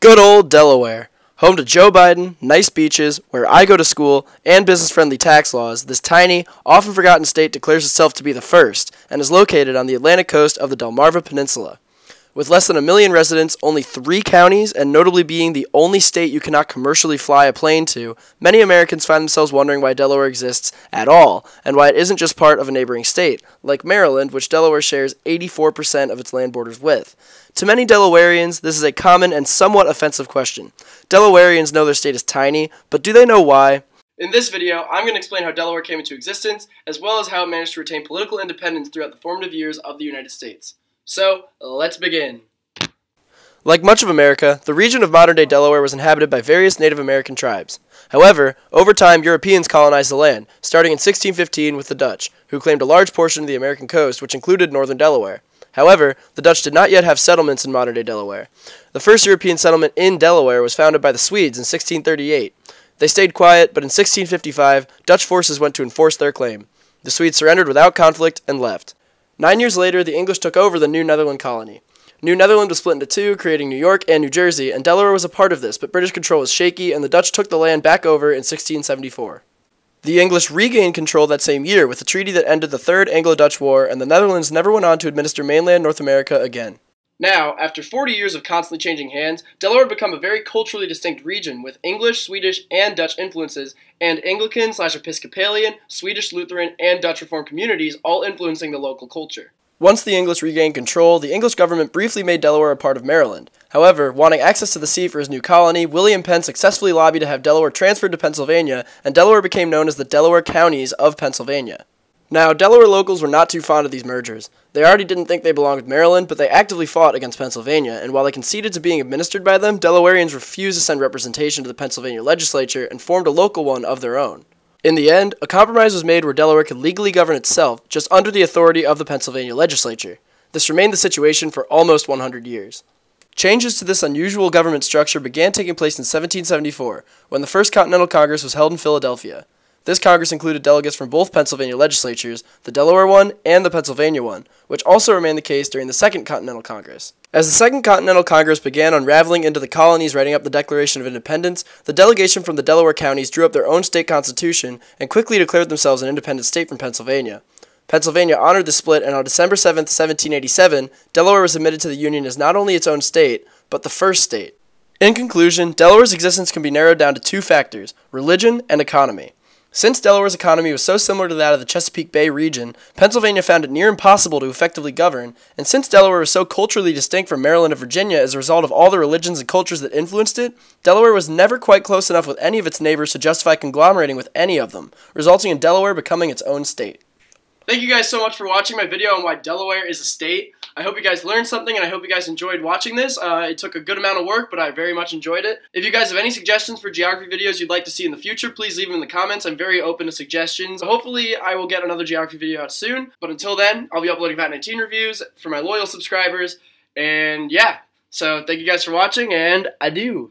Good old Delaware. Home to Joe Biden, nice beaches, where I go to school, and business friendly tax laws, this tiny, often forgotten state declares itself to be the first and is located on the Atlantic coast of the Delmarva Peninsula. With less than a million residents, only three counties, and notably being the only state you cannot commercially fly a plane to, many Americans find themselves wondering why Delaware exists at all, and why it isn't just part of a neighboring state, like Maryland, which Delaware shares 84% of its land borders with. To many Delawareans, this is a common and somewhat offensive question. Delawareans know their state is tiny, but do they know why? In this video, I'm going to explain how Delaware came into existence, as well as how it managed to retain political independence throughout the formative years of the United States. So, let's begin. Like much of America, the region of modern day Delaware was inhabited by various Native American tribes. However, over time, Europeans colonized the land, starting in 1615 with the Dutch, who claimed a large portion of the American coast, which included northern Delaware. However, the Dutch did not yet have settlements in modern day Delaware. The first European settlement in Delaware was founded by the Swedes in 1638. They stayed quiet, but in 1655, Dutch forces went to enforce their claim. The Swedes surrendered without conflict and left. Nine years later, the English took over the New Netherland colony. New Netherland was split into two, creating New York and New Jersey, and Delaware was a part of this, but British control was shaky, and the Dutch took the land back over in 1674. The English regained control that same year with a treaty that ended the Third Anglo Dutch War, and the Netherlands never went on to administer mainland North America again. Now, after 40 years of constantly changing hands, Delaware had become a very culturally distinct region with English, Swedish, and Dutch influences, and Anglican slash Episcopalian, Swedish Lutheran, and Dutch Reformed communities all influencing the local culture. Once the English regained control, the English government briefly made Delaware a part of Maryland. However, wanting access to the sea for his new colony, William Penn successfully lobbied to have Delaware transferred to Pennsylvania, and Delaware became known as the Delaware Counties of Pennsylvania. Now, Delaware locals were not too fond of these mergers. They already didn't think they belonged with Maryland, but they actively fought against Pennsylvania, and while they conceded to being administered by them, Delawareans refused to send representation to the Pennsylvania legislature and formed a local one of their own. In the end, a compromise was made where Delaware could legally govern itself, just under the authority of the Pennsylvania legislature. This remained the situation for almost 100 years. Changes to this unusual government structure began taking place in 1774, when the First Continental Congress was held in Philadelphia. This Congress included delegates from both Pennsylvania legislatures, the Delaware one and the Pennsylvania one, which also remained the case during the Second Continental Congress. As the Second Continental Congress began unraveling into the colonies writing up the Declaration of Independence, the delegation from the Delaware counties drew up their own state constitution and quickly declared themselves an independent state from Pennsylvania. Pennsylvania honored the split, and on December 7, 1787, Delaware was admitted to the Union as not only its own state, but the first state. In conclusion, Delaware's existence can be narrowed down to two factors religion and economy. Since Delaware's economy was so similar to that of the Chesapeake Bay region, Pennsylvania found it near impossible to effectively govern, and since Delaware was so culturally distinct from Maryland and Virginia as a result of all the religions and cultures that influenced it, Delaware was never quite close enough with any of its neighbors to justify conglomerating with any of them, resulting in Delaware becoming its own state. Thank you guys so much for watching my video on why Delaware is a state. I hope you guys learned something and I hope you guys enjoyed watching this. Uh, it took a good amount of work, but I very much enjoyed it. If you guys have any suggestions for geography videos you'd like to see in the future, please leave them in the comments. I'm very open to suggestions. hopefully I will get another geography video out soon. But until then, I'll be uploading VAT 19 reviews for my loyal subscribers. And yeah, so thank you guys for watching and adieu.